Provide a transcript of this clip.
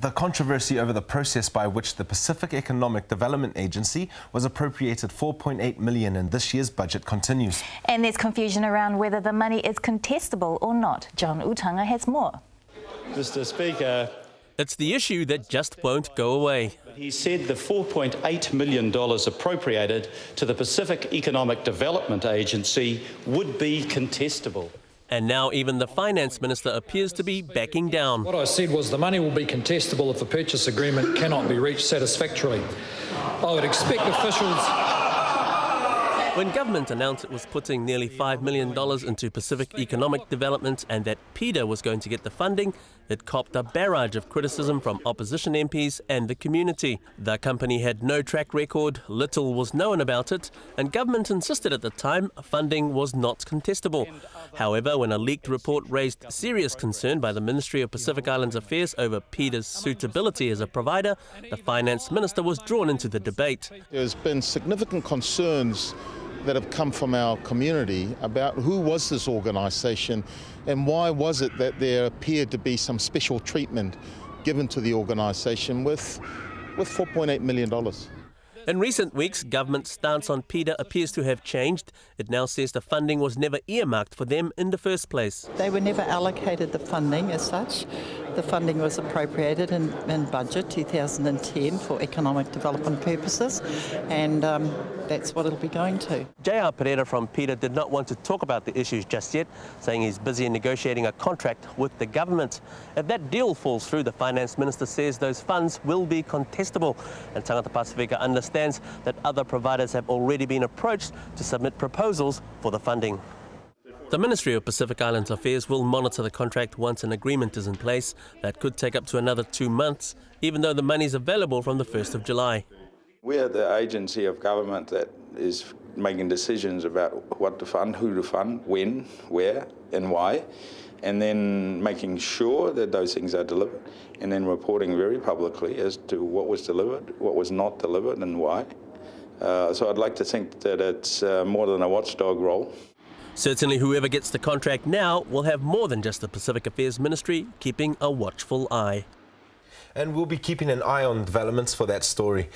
The controversy over the process by which the Pacific Economic Development Agency was appropriated 4.8 million in this year's budget continues. And there's confusion around whether the money is contestable or not. John Utanga has more. Mr Speaker, it's the issue that just won't go away. He said the $4.8 million appropriated to the Pacific Economic Development Agency would be contestable. And now even the finance minister appears to be backing down. What I said was the money will be contestable if the purchase agreement cannot be reached satisfactorily. I would expect officials when government announced it was putting nearly $5 million into Pacific economic development and that PEDA was going to get the funding, it copped a barrage of criticism from opposition MPs and the community. The company had no track record, little was known about it, and government insisted at the time funding was not contestable. However, when a leaked report raised serious concern by the Ministry of Pacific Islands Affairs over PEDA's suitability as a provider, the finance minister was drawn into the debate. There's been significant concerns that have come from our community about who was this organisation and why was it that there appeared to be some special treatment given to the organisation with, with $4.8 million. In recent weeks, government's stance on PEDA appears to have changed. It now says the funding was never earmarked for them in the first place. They were never allocated the funding as such. The funding was appropriated in, in budget 2010 for economic development purposes, and um, that's what it'll be going to. J.R. Pereira from PEDA did not want to talk about the issues just yet, saying he's busy negotiating a contract with the government. If that deal falls through, the finance minister says those funds will be contestable, and Tagata Pasifika understands that other providers have already been approached to submit proposals for the funding. The Ministry of Pacific Islands Affairs will monitor the contract once an agreement is in place. That could take up to another two months, even though the money is available from the 1st of July. We're the agency of government that is making decisions about what to fund, who to fund, when, where, and why, and then making sure that those things are delivered, and then reporting very publicly as to what was delivered, what was not delivered, and why. Uh, so I'd like to think that it's uh, more than a watchdog role. Certainly, whoever gets the contract now will have more than just the Pacific Affairs Ministry keeping a watchful eye. And we'll be keeping an eye on developments for that story.